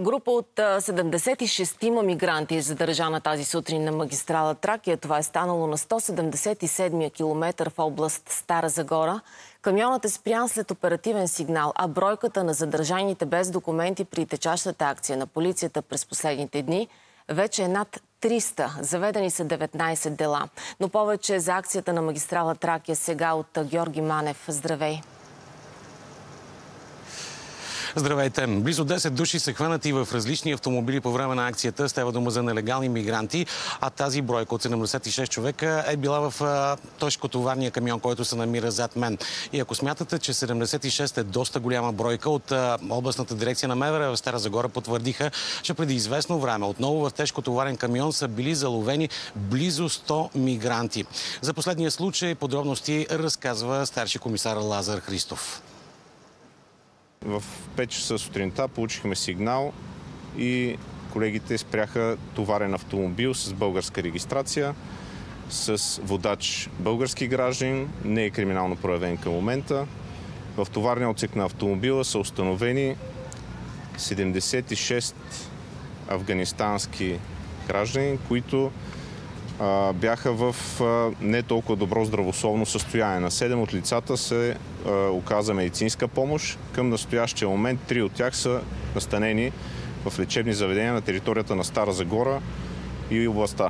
Група от 76-ма мигранти е задържана тази сутрин на магистрала Тракия. Това е станало на 177-я километър в област Стара Загора. Камионът е спрян след оперативен сигнал, а бройката на задържаните без документи при течащата акция на полицията през последните дни вече е над 300. Заведени са 19 дела. Но повече за акцията на магистрала Тракия сега от Георги Манев. Здравей! Здравейте! Близо 10 души са хванати в различни автомобили по време на акцията. Става дума за нелегални мигранти, а тази бройка от 76 човека е била в тежкотоварния камион, който се намира зад мен. И ако смятате, че 76 е доста голяма бройка от областната дирекция на МВР в Стара Загора потвърдиха, че преди известно време отново в тежкотоварен камион са били заловени близо 100 мигранти. За последния случай подробности разказва старши комисар Лазар Христов. В 5 часа сутринта получихме сигнал и колегите спряха товарен автомобил с българска регистрация, с водач български граждан, не е криминално проявен към момента. В товарния отсек на автомобила са установени 76 афганистански граждани, които бяха в не толкова добро здравословно състояние. На 7 от лицата се оказа медицинска помощ. Към настоящия момент три от тях са настанени в лечебни заведения на територията на Стара Загора и областта.